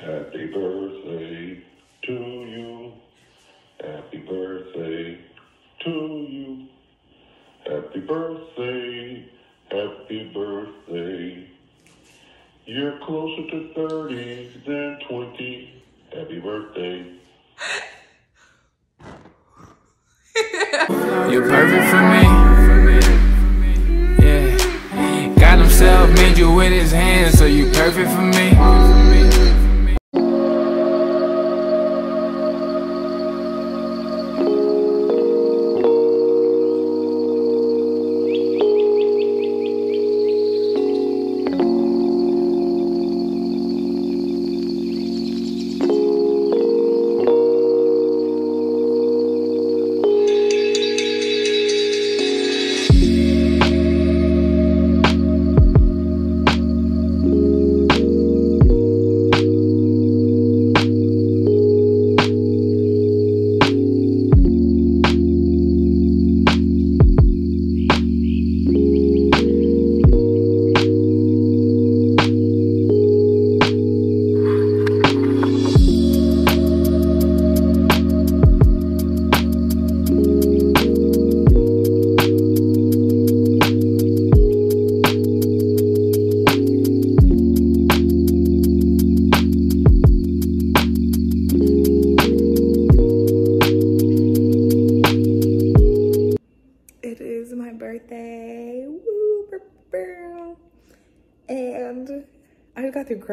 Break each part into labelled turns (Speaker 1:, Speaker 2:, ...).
Speaker 1: Happy birthday to you. Happy birthday to you. Happy birthday. Happy birthday. You're closer to 30 than 20. Happy birthday.
Speaker 2: You're perfect for me. Yeah. God himself made you with his hands, so you're perfect for me.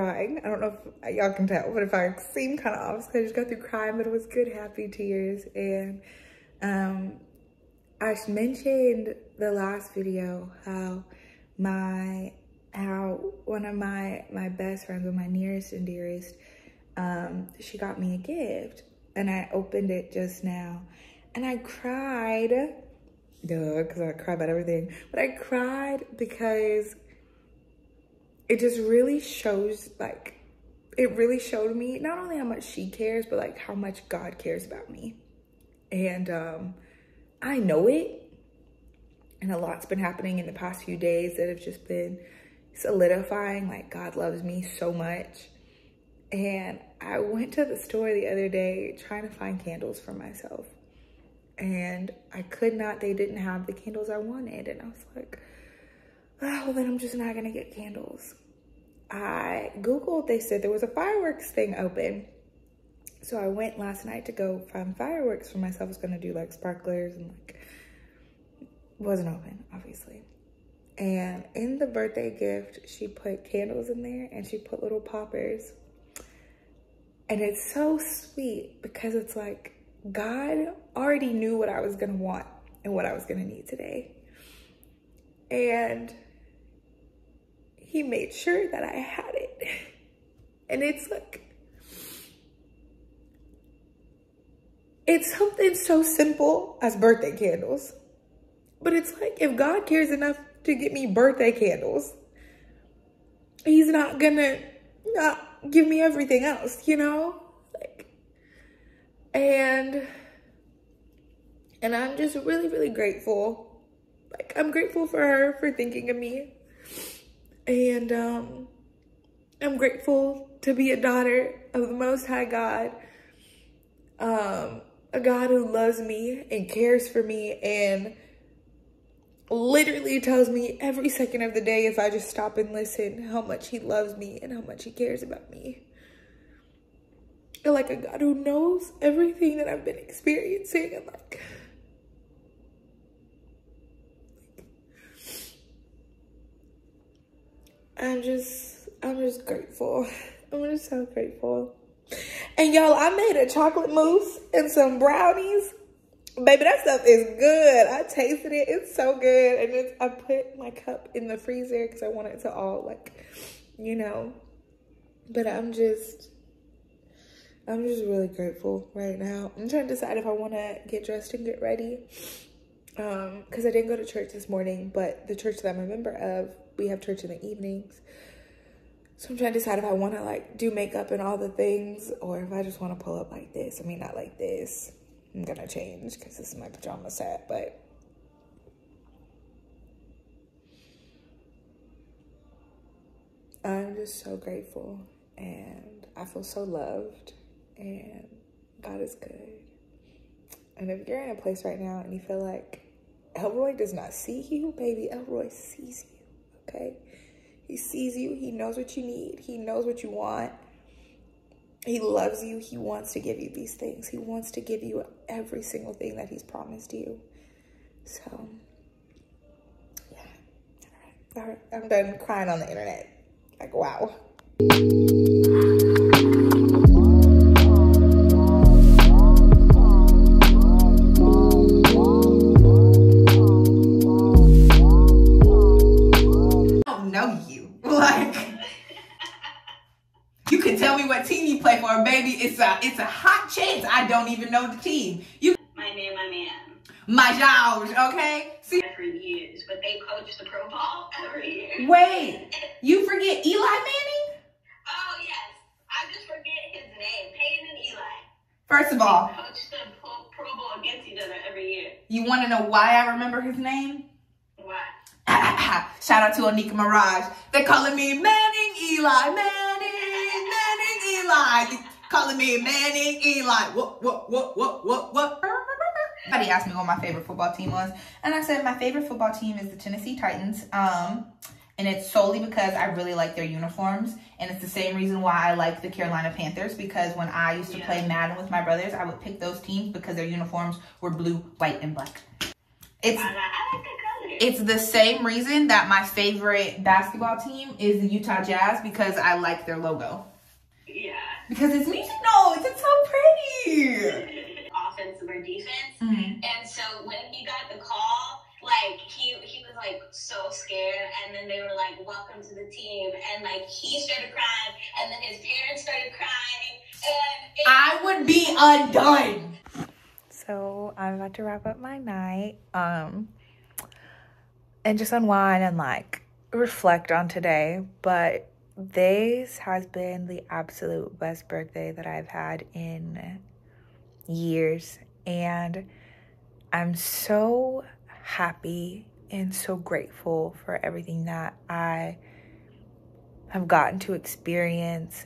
Speaker 3: Crying. I don't know if y'all can tell, but if I seem kind of off, I just got through crying, but it was good, happy tears. And um, I mentioned the last video how my how one of my my best friends, of my nearest and dearest, um, she got me a gift, and I opened it just now, and I cried duh, because I cry about everything. But I cried because it just really shows, like, it really showed me not only how much she cares, but like how much God cares about me. And um, I know it. And a lot's been happening in the past few days that have just been solidifying, like, God loves me so much. And I went to the store the other day trying to find candles for myself and I could not, they didn't have the candles I wanted. And I was like, oh, well, then I'm just not gonna get candles. I Googled, they said there was a fireworks thing open. So I went last night to go find fireworks for myself. I was gonna do like sparklers and like, wasn't open, obviously. And in the birthday gift, she put candles in there and she put little poppers. And it's so sweet because it's like, God already knew what I was gonna want and what I was gonna need today. And he made sure that I had it. And it's like, it's something so simple as birthday candles. But it's like, if God cares enough to get me birthday candles, he's not gonna not give me everything else, you know? Like, and and I'm just really, really grateful. Like I'm grateful for her for thinking of me. And um I'm grateful to be a daughter of the most high God. Um a God who loves me and cares for me and literally tells me every second of the day if I just stop and listen how much he loves me and how much he cares about me like a God who knows everything that I've been experiencing and like I'm just I'm just grateful. I'm just so grateful. And y'all, I made a chocolate mousse and some brownies. Baby, that stuff is good. I tasted it. It's so good. And it's, I put my cup in the freezer because I want it to all like, you know. But I'm just I'm just really grateful right now. I'm trying to decide if I want to get dressed and get ready. Um, because I didn't go to church this morning, but the church that I'm a member of, we have church in the evenings. So I'm trying to decide if I want to like do makeup and all the things, or if I just want to pull up like this. I mean, not like this. I'm gonna change because this is my pajama set, but I'm just so grateful and I feel so loved, and God is good. And if you're in a place right now and you feel like El Roi does not see you, baby, El Roi sees you, okay? He sees you. He knows what you need. He knows what you want. He loves you. He wants to give you these things. He wants to give you every single thing that he's promised you. So, yeah. All right. All right. I'm done crying on the internet. Like, wow. Can tell me what team you play for, baby. It's a it's a hot chance I don't even know the team. You
Speaker 4: my man, my man.
Speaker 3: my George, okay? See,
Speaker 4: For years, but they coach the Pro Bowl every year.
Speaker 3: wait, you forget Eli Manning?
Speaker 4: Oh yes, I just forget his name. Peyton and Eli.
Speaker 3: First of all,
Speaker 4: Coach the Pro, Pro Bowl against each other every year.
Speaker 3: you want to know why I remember his name?
Speaker 4: Why?
Speaker 3: Shout out to Onika Maraj. They're calling me Manning Eli, Manning Eli. Calling me Manning Eli. What, what, what, what, what, what? Somebody asked me what my favorite football team was, and I said my favorite football team is the Tennessee Titans. Um, and it's solely because I really like their uniforms, and it's the same reason why I like the Carolina Panthers. Because when I used to
Speaker 4: Yeah.
Speaker 3: play Madden with my brothers, I would pick those teams because their uniforms were blue, white, and black. It's
Speaker 4: I, like- I like the color.
Speaker 3: it's the same reason that my favorite basketball team is the Utah Jazz because I like their logo.
Speaker 4: Yeah.
Speaker 3: Because it's music notes. It's so pretty.
Speaker 4: Offense or defense.
Speaker 3: Mhm.
Speaker 4: And so when he got the call, like he he was like so scared, and then they were like, "Welcome to the team," and like he started crying, and then his parents started crying, and it,
Speaker 3: I would be undone. So I'm about to wrap up my night. Um and just unwind and like reflect on today. But this has been the absolute best birthday that I've had in years. And I'm so happy and so grateful for everything that I have gotten to experience.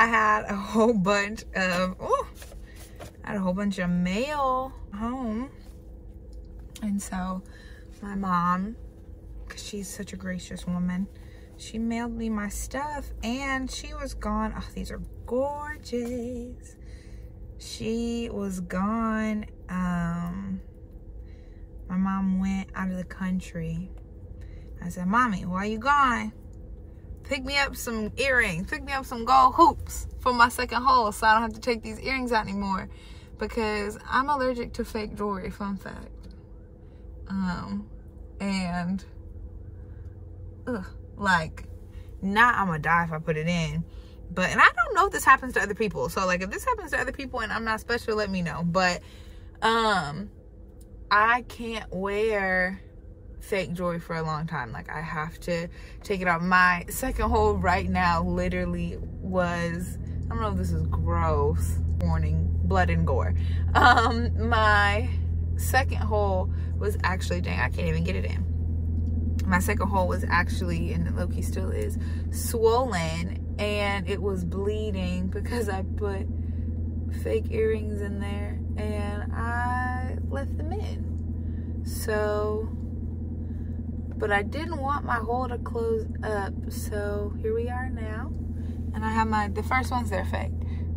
Speaker 3: I had a whole bunch of oh, I had a whole bunch of mail home. And so my mom, cause she's such a gracious woman, she mailed me my stuff and she was gone. Oh, these are gorgeous. She was gone. Um my mom went out of the country. I said, Mommy, why are you gone? Pick me up some earrings. Pick me up some gold hoops for my second hole so I don't have to take these earrings out anymore. Because I'm allergic to fake jewelry, fun fact. Um, and, ugh, like, not I'm gonna die if I put it in. But, and I don't know if this happens to other people. So, like, if this happens to other people and I'm not special, let me know. But, um, I can't wear fake jewelry for a long time. Like I have to take it out. My second hole right now literally was I don't know if this is gross. Warning, blood and gore. Um my second hole was actually dang, I can't even get it in. My second hole was actually and Loki still is swollen and it was bleeding because I put fake earrings in there and I left them in. So but I didn't want my hole to close up. So here we are now. And I have my, the first ones, they're fake.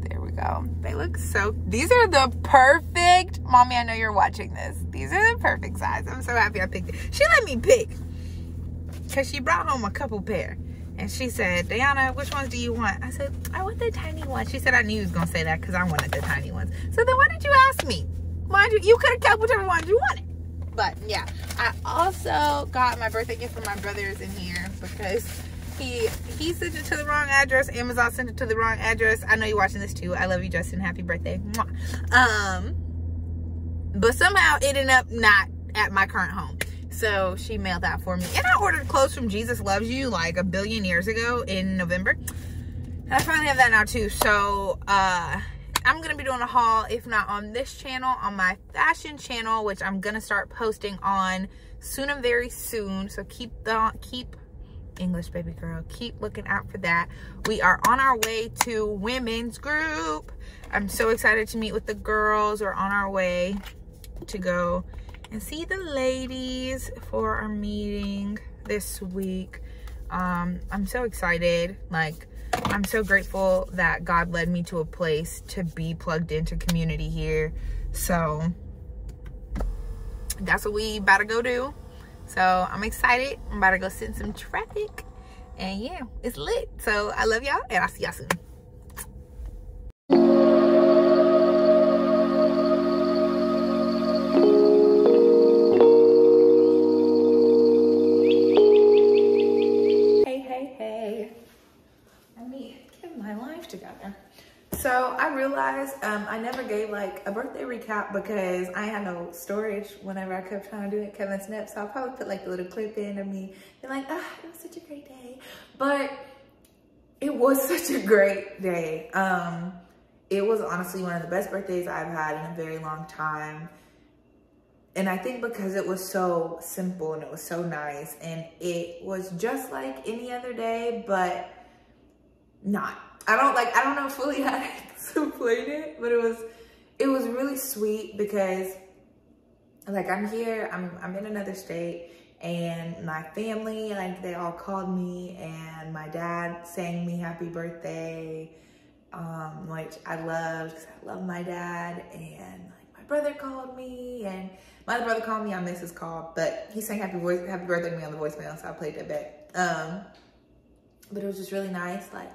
Speaker 3: There we go. They look so, these are the perfect, mommy, I know you're watching this. These are the perfect size. I'm so happy I picked it. She let me pick because she brought home a couple pair. And she said, Diana, which ones do you want? I said, I want the tiny ones. She said, I knew you was going to say that because I wanted the tiny ones. So then why did you ask me? Why you, you could have kept whichever ones you wanted. But yeah, I also got my birthday gift from my brothers in here because he he sent it to the wrong address. Amazon sent it to the wrong address. I know you're watching this too. I love you, Justin. Happy birthday. Mwah. Um, but somehow it ended up not at my current home. So she mailed that for me. And I ordered clothes from Jesus Loves You like a billion years ago in November. I finally have that now too. So uh I'm gonna be doing a haul, if not on this channel, on my fashion channel, which I'm gonna start posting on soon and very soon. So keep the keep English baby girl, keep looking out for that. We are on our way to women's group. I'm so excited to meet with the girls. We're on our way to go and see the ladies for our meeting this week. Um, I'm so excited. Like, I'm so grateful that God led me to a place to be plugged into community here. So that's what we about to go do. So I'm excited. I'm about to go in some traffic. And yeah, it's lit. So I love y'all and I'll see y'all soon. I um, I never gave like a birthday recap because I had no storage whenever I kept trying to do it Kevin Snip. So I'll probably put like a little clip in of me being like, ah, it was such a great day. But it was such a great day. Um, it was honestly one of the best birthdays I've had in a very long time. And I think because it was so simple and it was so nice and it was just like any other day, but not. I don't like, I don't know fully how to explain it, but it was, it was really sweet because like I'm here, I'm, I'm in another state and my family, like they all called me and my dad sang me happy birthday, um, which I loved because I love my dad and like my brother called me and my other brother called me, I missed his call, but he sang happy voice, happy birthday to me on the voicemail, so I played that back. Um, but it was just really nice. Like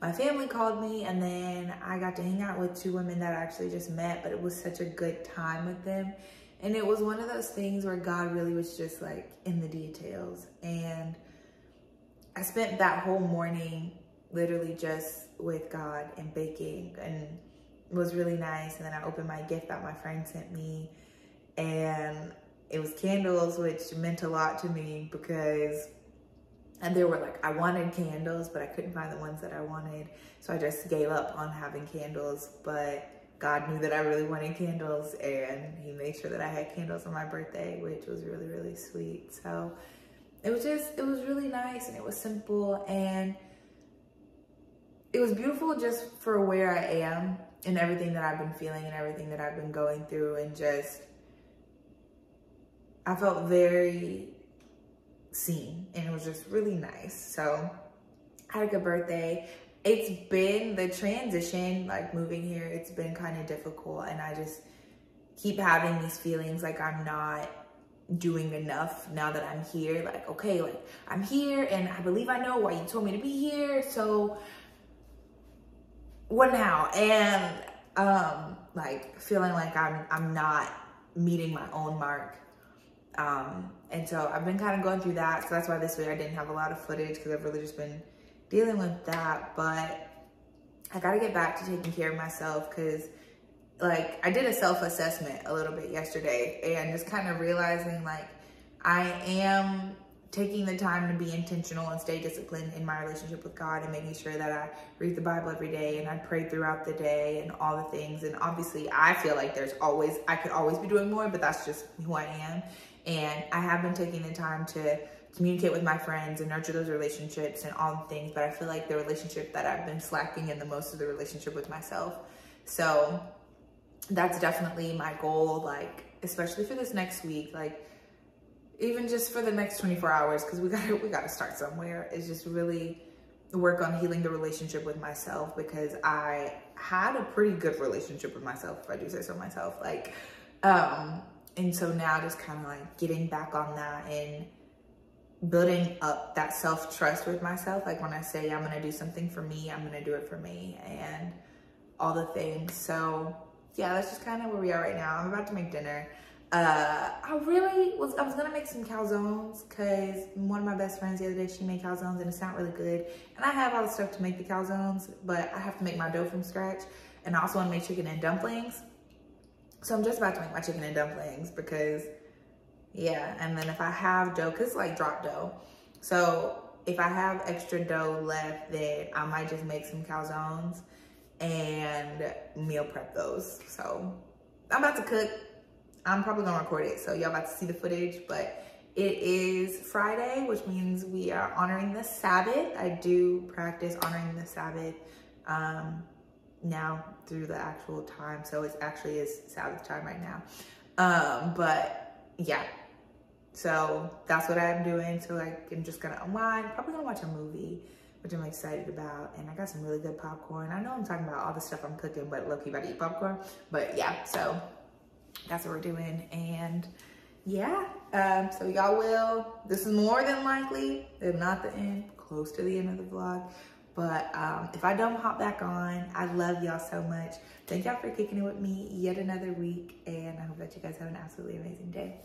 Speaker 3: my family called me and then I got to hang out with two women that I actually just met, but it was such a good time with them. And it was one of those things where God really was just like in the details. And I spent that whole morning literally just with God and baking and it was really nice. And then I opened my gift that my friend sent me and it was candles, which meant a lot to me because and there were like, I wanted candles, but I couldn't find the ones that I wanted. So I just gave up on having candles, but God knew that I really wanted candles and he made sure that I had candles on my birthday, which was really, really sweet. So it was just, it was really nice and it was simple and it was beautiful just for where I am and everything that I've been feeling and everything that I've been going through and just, I felt very seen and it was just really nice. So I had a good birthday. It's been the transition, like moving here, it's been kind of difficult and I just keep having these feelings like I'm not doing enough now that I'm here. Like, okay, like I'm here and I believe I know why you told me to be here. So what now? And um like feeling like I'm I'm not meeting my own mark. Um and so I've been kind of going through that. So that's why this week I didn't have a lot of footage because I've really just been dealing with that. But I got to get back to taking care of myself because like I did a self-assessment a little bit yesterday and just kind of realizing like I am taking the time to be intentional and stay disciplined in my relationship with God and making sure that I read the Bible every day and I pray throughout the day and all the things. And obviously I feel like there's always, I could always be doing more, but that's just who I am. And I have been taking the time to communicate with my friends and nurture those relationships and all the things. But I feel like the relationship that I've been slacking in the most is the relationship with myself. So that's definitely my goal, like, especially for this next week, like, even just for the next 24 hours, because we gotta we gotta start somewhere, is just really work on healing the relationship with myself because I had a pretty good relationship with myself, if I do say so myself. Like, um, and so now just kind of like getting back on that and building up that self-trust with myself. Like when I say I'm gonna do something for me, I'm gonna do it for me and all the things. So yeah, that's just kind of where we are right now. I'm about to make dinner. Uh, I really was, I was gonna make some calzones because one of my best friends the other day, she made calzones and it sounded really good. And I have all the stuff to make the calzones, but I have to make my dough from scratch. And I also wanna make chicken and dumplings. So I'm just about to make my chicken and dumplings because yeah. And then if I have dough, cause it's like drop dough. So if I have extra dough left, then I might just make some calzones and meal prep those. So I'm about to cook I'm probably gonna record it, so y'all about to see the footage, but it is Friday, which means we are honoring the Sabbath. I do practice honoring the Sabbath um, now through the actual time, so it actually is Sabbath time right now. Um, but yeah, so that's what I'm doing. So like, I'm just gonna unwind, probably gonna watch a movie, which I'm excited about. And I got some really good popcorn. I know I'm talking about all the stuff I'm cooking, but low-key about to eat popcorn. But yeah, so that's what we're doing. And yeah, um, so y'all will, this is more than likely, if not the end, close to the end of the vlog. But um, if I don't hop back on, I love y'all so much. Thank y'all for kicking it with me yet another week. And I hope that you guys have an absolutely amazing day.